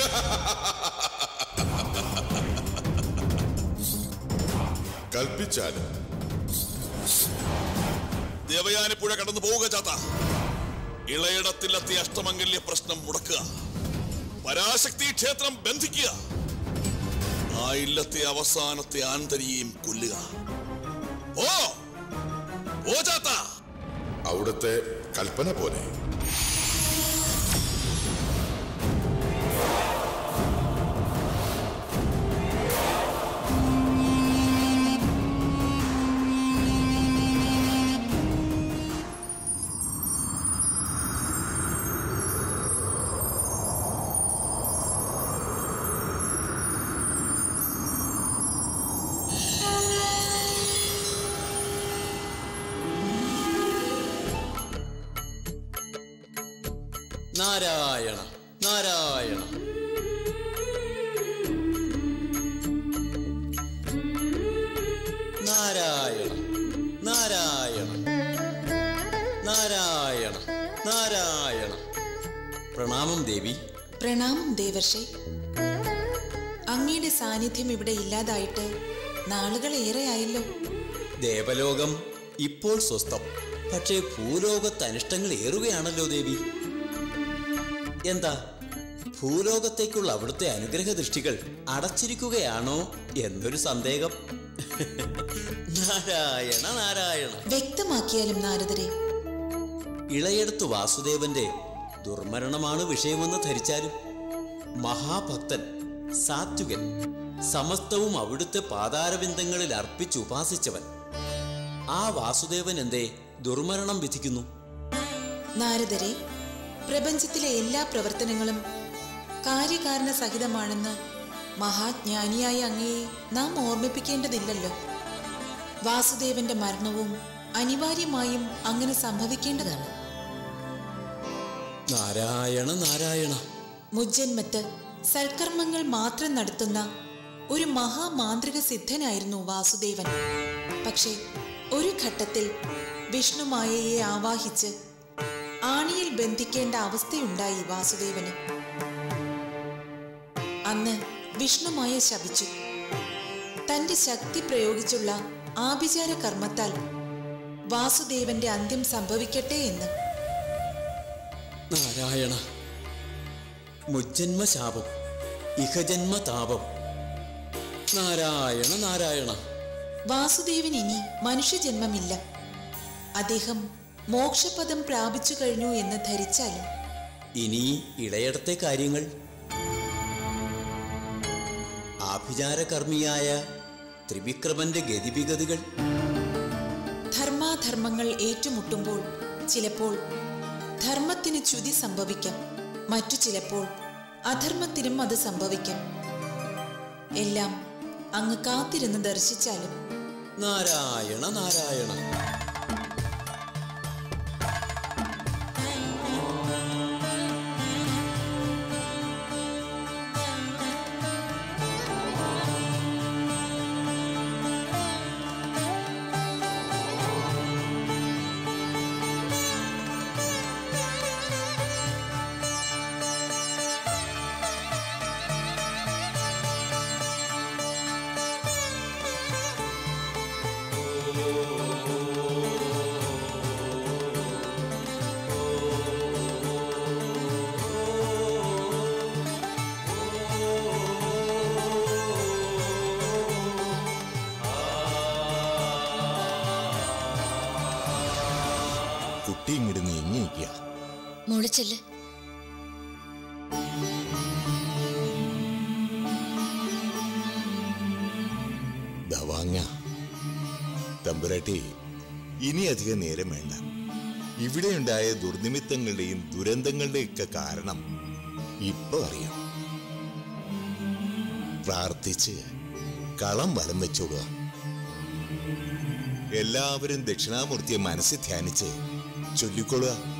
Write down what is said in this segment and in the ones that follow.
കൽപ്പിച്ചാലും. ദേവയാനിപ്പുഴ കടന്നു പോവുക ചാത്ത. ഇളയിടത്തിലെത്തിയ അഷ്ടമംഗല്യ പ്രശ്നം മുടക്കുക. പരാശക്തി ക്ഷേത്രം ബന്ധിക്കുക. ആ ഇല്ലത്തെ അവസാനത്തെ ആന്തരിയെയും കൊല്ലുക. ഓ ഓ ചാത്ത. അവിടുത്തെ കൽപ്പന പോലെ. പ്രണാമം ദേവി. പ്രണാമം ദേവർഷേ. അങ്ങയുടെ സാന്നിധ്യം ഇവിടെ ഇല്ലാതായിട്ട് നാളുകൾ ഏറെ ആയല്ലോ. ദേവലോകം ഇപ്പോൾ സ്വസ്ഥം. പക്ഷേ ഭൂലോകത്ത് അനിഷ്ടങ്ങൾ ഏറുകയാണല്ലോ ദേവി. എന്താ? ഭൂലോകത്തേക്കുള്ള അവിടുത്തെ അനുഗ്രഹ ദൃഷ്ടികൾ അടച്ചിരിക്കുകയാണോ എന്നൊരു സന്ദേഹം. നാരായണ നാരായണ. വ്യക്തമാക്കിയാലും നാരദരെ. ഇളയെടുത്ത് വാസുദേവന്റെ ദുർമരണമാണ് വിഷയമെന്ന് ധരിച്ചാലും മഹാഭക്തൻ സാത്വികൻ സമസ്തവും അവിടുത്തെ പാതാരബിന്ദങ്ങളിൽ അർപ്പിച്ചുപാസിച്ചവൻ ആ വാസുദേവൻ എന്തേ? ദുർമരണം വിധിക്കുന്നു. നാരദരെ പ്രപഞ്ചത്തിലെ എല്ലാ പ്രവർത്തനങ്ങളും കാര്യകാരണ സഹിതമാണെന്ന് മഹാജ്ഞാനിയായ അങ്ങയെ നാം ഓർമ്മിപ്പിക്കേണ്ടതില്ലല്ലോ. വാസുദേവന്റെ മരണവും അനിവാര്യമായും അങ്ങനെ സംഭവിക്കേണ്ടതാണ്. നാരായണ നാരായണ. മുജ്ജന്മത്ത് സൽക്കർമ്മങ്ങൾ മാത്രം നടത്തുന്ന ഒരു മഹാമാന്ത്രിക സിദ്ധനായിരുന്നു വാസുദേവൻ. പക്ഷേ ഒരു ഘട്ടത്തിൽ വിഷ്ണുമായയെ ആവാഹിച്ച് ആണിയിൽ ബന്ധിക്കേണ്ട അവസ്ഥയുണ്ടായി വാസുദേവന്. അന്ന് വിഷ്ണുമായ ശപിച്ചു. തന്റെ ശക്തി പ്രയോഗിച്ചുള്ള ആഭിചാര കർമ്മത്താൽ വാസുദേവന്റെ അന്ത്യം സംഭവിക്കട്ടെ എന്ന്. നാരായണ. മുജ്ജന്മ ശാപം ഇഹജന്മ താപം. നാരായണ നാരായണ. വാസുദേവൻ ഇനി മനുഷ്യജന്മമില്ല. അദ്ദേഹം മോക്ഷപദം പ്രാപിച്ചു കഴിഞ്ഞു എന്ന് ധരിച്ചാലും. ഇനി ഇളയടത്തെ കാര്യങ്ങൾ. ആഭിചാരകർമ്മിയായ ത്രിവിക്രമന്റെ ഗതിവിഗതികൾ. ധർമാധർമ്മങ്ങൾ ഏറ്റുമുട്ടുമ്പോൾ ചിലപ്പോൾ ധർമ്മത്തിന് ച്യുതി സംഭവിക്കാം. മറ്റു ചിലപ്പോൾ അധർമ്മത്തിനും അത് സംഭവിക്കാം. എല്ലാം അങ്ങ് കാത്തിരുന്ന് ദർശിച്ചാലും. നാരായണ നാരായണ. ദവാങ്ങ തമ്പുരാട്ടി ഇനി അധികം നേരം വേണ്ട. ഇവിടെയുണ്ടായ ദുർനിമിത്തങ്ങളുടെയും ദുരന്തങ്ങളുടെയൊക്കെ കാരണം ഇപ്പൊ അറിയാം. പ്രാർത്ഥിച്ച് കളം വലം വെച്ചോടുക. എല്ലാവരും ദക്ഷിണാമൂർത്തിയെ മനസ്സിൽ ധ്യാനിച്ച് ചൊല്ലിക്കൊള്ളുക.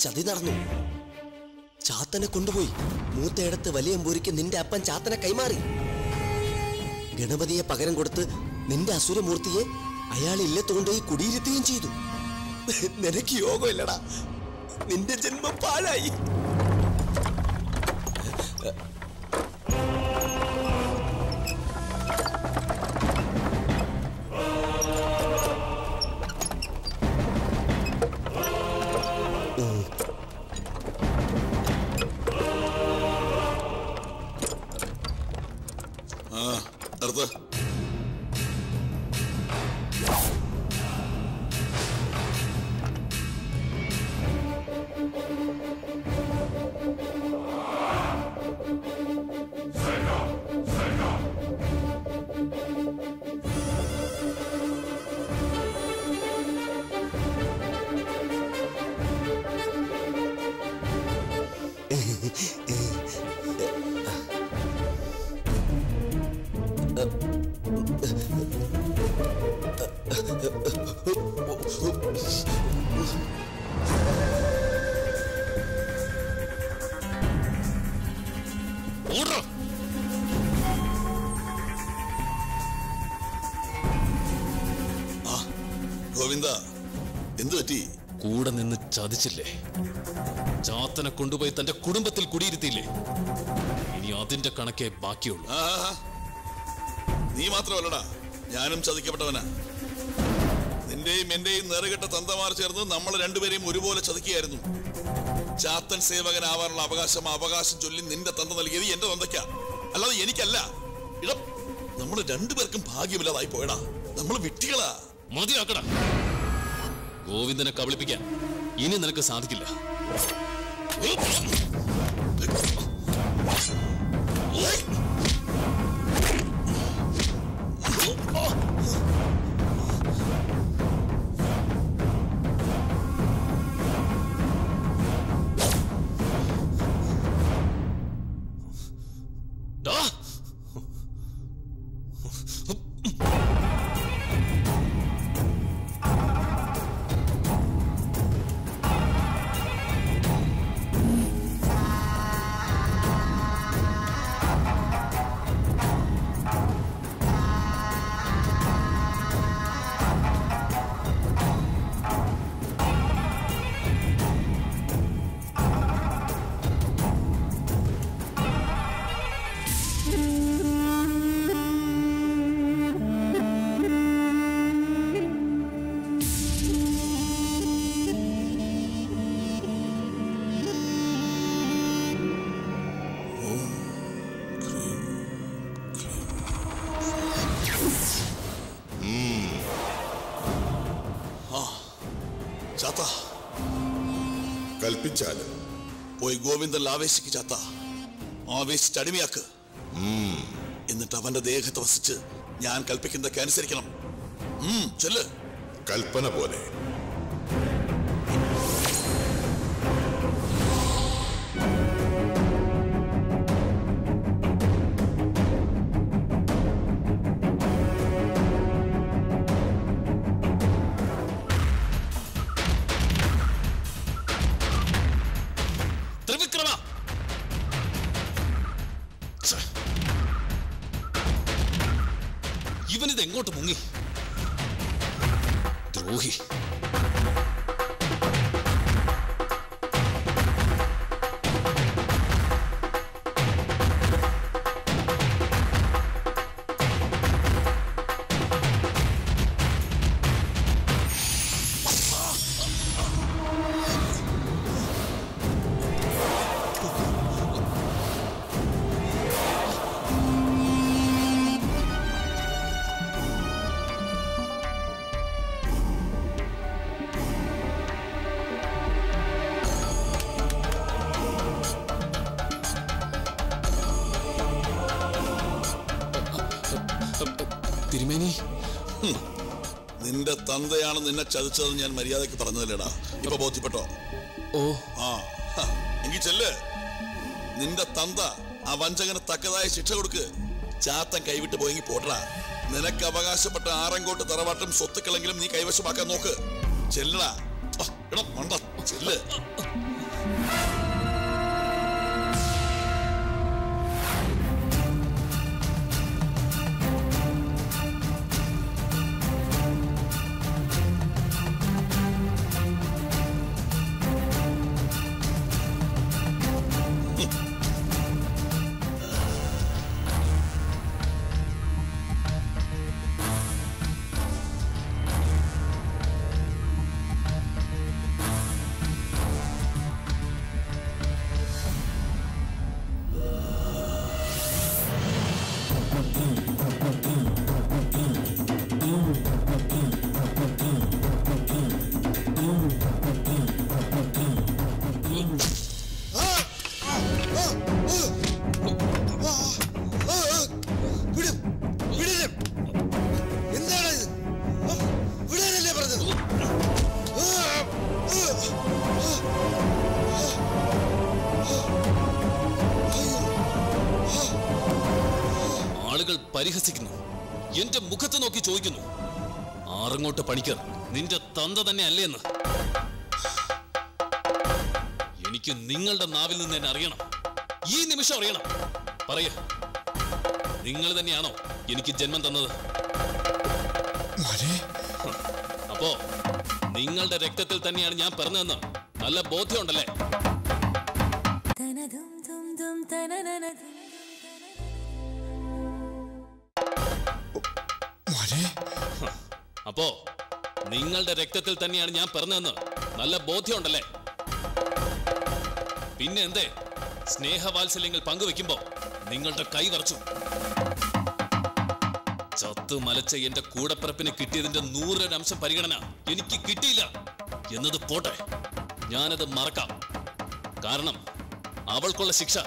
ചതി നടന്നു. ചാത്തനെ കൊണ്ടുപോയി. മൂത്തയിടത്ത് വലിയമ്പൂരിക്ക് നിന്റെ അപ്പൻ ചാത്തനെ കൈമാറി. ഗണപതിയെ പകരം കൊടുത്ത് നിന്റെ അസുരമൂർത്തിയെ അയാൾ ഇല്ലത്തുകൊണ്ടുപോയി കുടിയിരുത്തുകയും ചെയ്തു. നിനക്ക് യോഗമില്ലടാ. നിന്റെ ജന്മം പാഴായി. ചതിച്ചില്ലേ ചാത്തനെ കൊണ്ടുപോയി തന്റെ കുടുംബത്തിൽ കുടിയിരുത്തിയില്ലേ? ഇനി അതിന്റെ കണക്കേ ബാക്കിയുള്ളൂ. നീ മാത്രമല്ലടാ ഞാനും ചതിക്കപ്പെട്ടവനാ. നിന്റെയും എന്റെയും നേറുകെട്ട തന്തമാർ ചേർന്ന് നമ്മൾ രണ്ടുപേരെയും ഒരുപോലെ ചതിക്കുകയായിരുന്നു. ചാത്തൻ സേവകനാവാനുള്ള അവകാശം അവകാശം ചൊല്ലി നിന്റെ തന്ത നൽകിയത് എന്റെ തന്തയ്ക്കാ. അല്ലാതെ എനിക്കല്ല. ഇടം നമ്മൾ രണ്ടുപേർക്കും ഭാഗ്യമില്ലാതായി പോയടാ. നമ്മൾ വിട്ടികളാ. മതിയാക്കടാ. ഗോവിന്ദനെ കബളിപ്പിക്കാൻ. ഇനി നിനക്ക് സാധിക്കില്ല. കൽപ്പിച്ചാലും പോയി ഗോവിന്ദൻ ആവേശിക്ക് ചാത്ത ആവേശിച്ച് അടിമയാക്ക് എന്നിട്ട് അവന്റെ ദേഹത്ത് വസിച്ച് ഞാൻ കൽപ്പിക്കുന്നതൊക്കെ അനുസരിക്കണം. കൽപ്പന പോലെ. എങ്ങോട്ട് മുങ്ങി. ദ്രോഹി. നിന്റെ തന്തയാണ് നിന്നെ ചതിച്ചതെന്ന് ഞാൻ മര്യാദയ്ക്ക് പറഞ്ഞതല്ലേടാ? ഇപ്പൊ ബോധ്യപ്പെട്ടോ? ഓ. ആ ഹ, എങ്കി ചെല്ല്. നിന്റെ തന്ത ആ വഞ്ചകന് തക്കതായ ശിക്ഷ കൊടുക്ക്. ചാത്തൻ കൈവിട്ട് പോയെങ്കിൽ പോട്ടടാ. നിനക്ക് അവകാശപ്പെട്ട ആറങ്കോട്ട് തറവാട്ടും സ്വത്തുക്കളെങ്കിലും നീ കൈവശമാക്കാൻ നോക്ക്. ചെല്ലടാ. ആ, എടാ മണ്ട ചെല്ല്. ചോദിക്കുന്നു. ആറങ്ങോട്ട് പണിക്കർ നിന്റെ തന്ത തന്നെ അല്ലേ എന്ന്. എനിക്ക് നിങ്ങളുടെ നാവിൽ നിന്ന് തന്നെ അറിയണം. ഈ നിമിഷം അറിയണം. പറയ. നിങ്ങൾ തന്നെയാണോ എനിക്ക് ജന്മം തന്നത്? അപ്പോ നിങ്ങളുടെ രക്തത്തിൽ തന്നെയാണ് ഞാൻ പറഞ്ഞതെന്ന് നല്ല ബോധ്യമുണ്ടല്ലേ? അപ്പോ നിങ്ങളുടെ രക്തത്തിൽ തന്നെയാണ് ഞാൻ പിറന്നതെന്ന് നല്ല ബോധ്യമുണ്ടല്ലേ? പിന്നെ എന്തേ സ്നേഹവാത്സല്യങ്ങൾ പങ്കുവെക്കുമ്പോ നിങ്ങളുടെ കൈ വറച്ചു. ചത്തു മലച്ച എന്റെ കൂടപ്പിറപ്പിന് കിട്ടിയതിന്റെ നൂറൊരംശം പരിഗണന എനിക്ക് കിട്ടിയില്ല. എന്നത് പോട്ടെ. ഞാനത് മറക്കാം. കാരണം അവൾക്കുള്ള ശിക്ഷ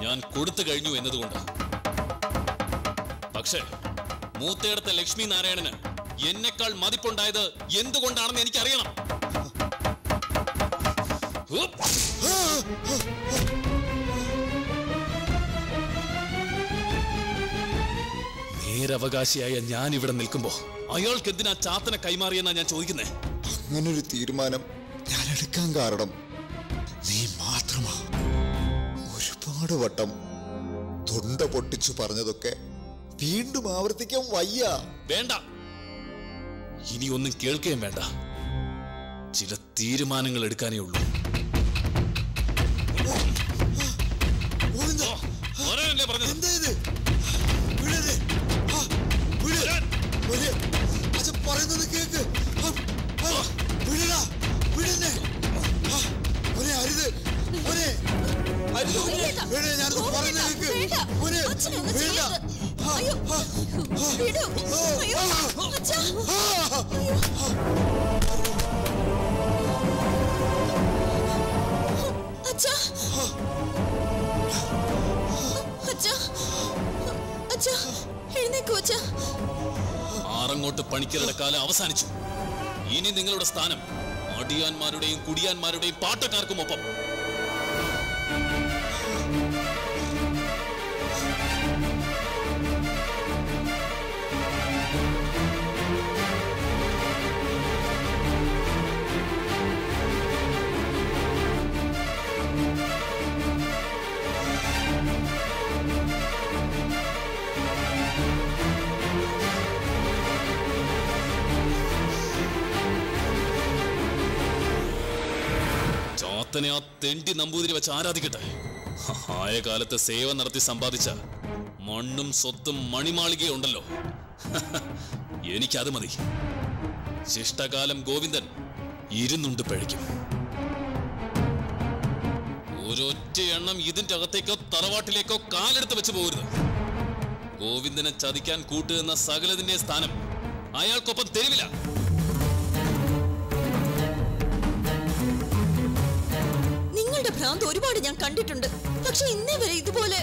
ഞാൻ കൊടുത്തു കഴിഞ്ഞു എന്നതുകൊണ്ട്. പക്ഷേ മൂത്തേടത്തെ ലക്ഷ്മി നാരായണന് എന്നെക്കാൾ മതിപ്പുണ്ടായത് എന്തുകൊണ്ടാണെന്ന് എനിക്കറിയണം. നേരവകാശിയായ ഞാൻ ഇവിടെ നിൽക്കുമ്പോ അയാൾക്ക് എന്തിനാ ചാത്തനെ കൈമാറിയെന്നാ ഞാൻ ചോദിക്കുന്നേ? അങ്ങനൊരു തീരുമാനം ഞാൻ എടുക്കാൻ കാരണം നീ മാത്രമാ. ഒരുപാട് വട്ടം തൊണ്ട പൊട്ടിച്ചു പറഞ്ഞതൊക്കെ വീണ്ടും ആവർത്തിക്കാൻ വയ്യ. വേണ്ട. ഇനി ഒന്നും കേൾക്കുകയും വേണ്ട. ചില തീരുമാനങ്ങൾ എടുക്കാനേ ഉള്ളൂ. പറയുന്നത് കേക്ക്. വിടടാ. വിടുന്നേ. മോനെ അരുത്. ഞാൻ പറയുന്നത് കേക്ക്. മോനെ വേണ്ട ആറങ്ങോട്ട് പണിക്കരുടെ കാലം അവസാനിച്ചു. ഇനി നിങ്ങളുടെ സ്ഥാനം അടിയാന്മാരുടെയും കുടിയാന്മാരുടെയും പാട്ടക്കാർക്കുമൊപ്പം. ചാത്തനെ ആ തെണ്ടി നമ്പൂതിരി വെച്ച് ആരാധിക്കട്ടെ? ആയ കാലത്ത് സേവ നടത്തി സമ്പാദിച്ച മണ്ണും സ്വത്തും മണിമാളികയുണ്ടല്ലോ. എനിക്കത് മതി. ശിഷ്ടകാലം ഗോവിന്ദൻ ഇരുന്നുണ്ട് പഴിക്കും. ഒരൊറ്റ എണ്ണം ഇതിന്റെ അകത്തേക്കോ തറവാട്ടിലേക്കോ കാലെടുത്ത് വെച്ച് പോകരുത്. ഗോവിന്ദനെ ചതിക്കാൻ കൂട്ടുന്ന സകലതിന്റെ സ്ഥാനം അയാൾക്കൊപ്പം തെരുവില്ല ഭ്രാന്ത് ഒരുപാട് ഞാൻ കണ്ടിട്ടുണ്ട്. പക്ഷെ ഇന്നേ വരെ ഇതുപോലെ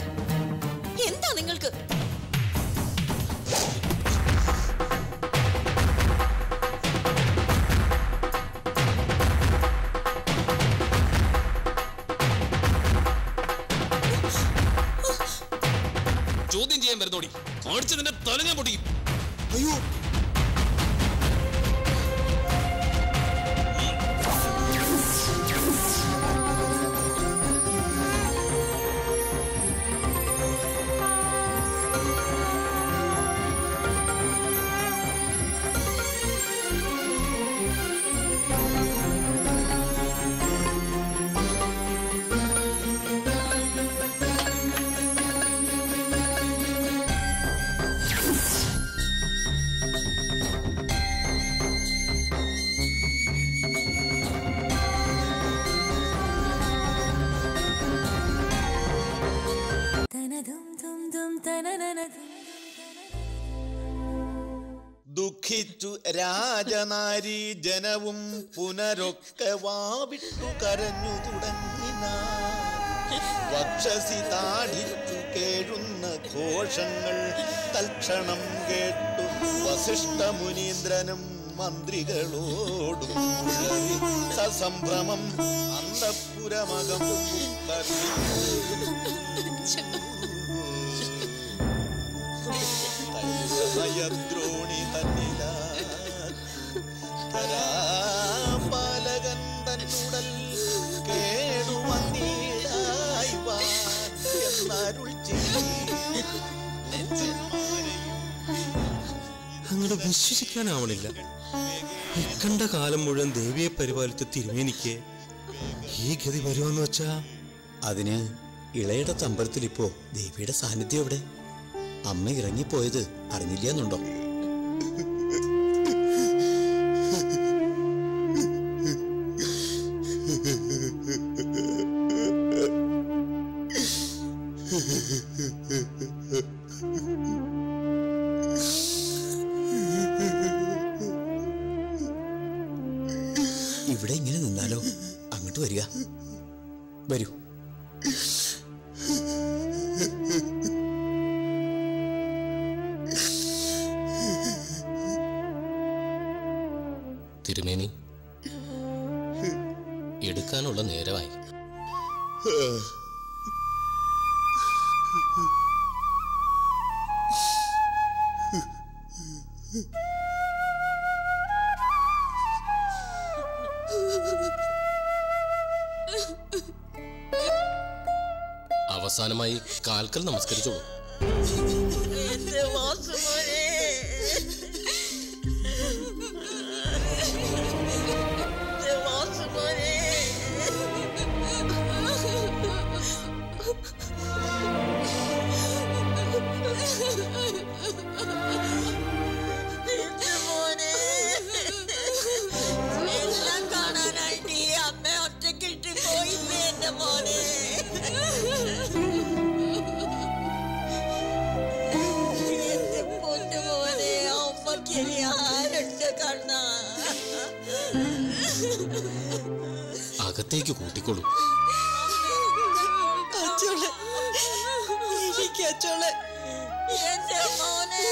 ദുഃഖിച്ചു രാജനാരി ജനവും പുനരൊക്കെ വാവിട്ടു കരഞ്ഞു തുടങ്ങിന. താടിച്ചു കേഴുന്ന ഘോഷങ്ങൾ തൽക്ഷണം കേട്ടു. വസിഷ്ഠ മുനീന്ദ്രനും മന്ത്രികളോടും സസംഭ്രമം അന്തപുരമകം ദ്രോണി വിശ്വസിക്കാനാവണില്ല. ഇക്കണ്ട കാലം മുഴുവൻ ദേവിയെ പരിപാലിച്ച തിരുമേനിക്ക് ഈ ഗതി വരുമെന്ന് വെച്ചാ? അതിന് ഇളയുടെ തമ്പരത്തിലിപ്പോ ദേവിയുടെ സാന്നിധ്യം എവിടെ? അമ്മ ഇറങ്ങിപ്പോയത് അറിഞ്ഞില്ല എന്നുണ്ടോ അവസാനമായി കാൽക്കൽ നമസ്കരിച്ചോളൂ. അകത്തേക്ക് കൂട്ടിക്കൊള്ളൂ അച്ചോളെ എനിക്ക് അച്ചോളെ. എന്റെ മോനെ.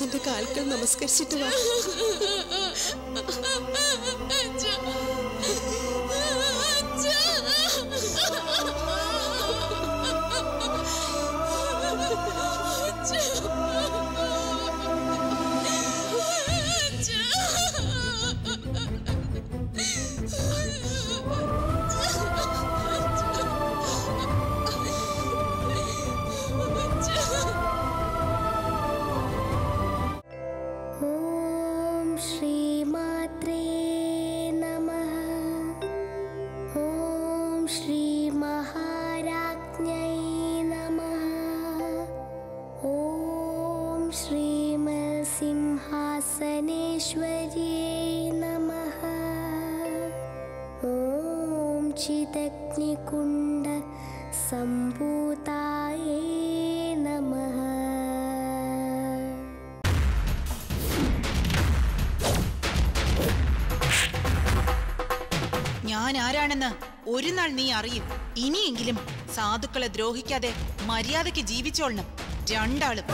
അച്ഛന്റെ കാൽക്കൽ നമസ്കരിച്ചിട്ട് വാ. श्रीमहाराज्ञै नमः ॐ श्रीमसिंहासनेश्वर्यै नमः ॐ चिदग्निकुण्ड सम्भूतायै नमः ഞാൻ ആരാണെന്ന് ഒരു നാൾ നീ അറിയും. ഇനിയെങ്കിലും സാധുക്കളെ ദ്രോഹിക്കാതെ മര്യാദയ്ക്ക് ജീവിച്ചോളണം. രണ്ടാളും.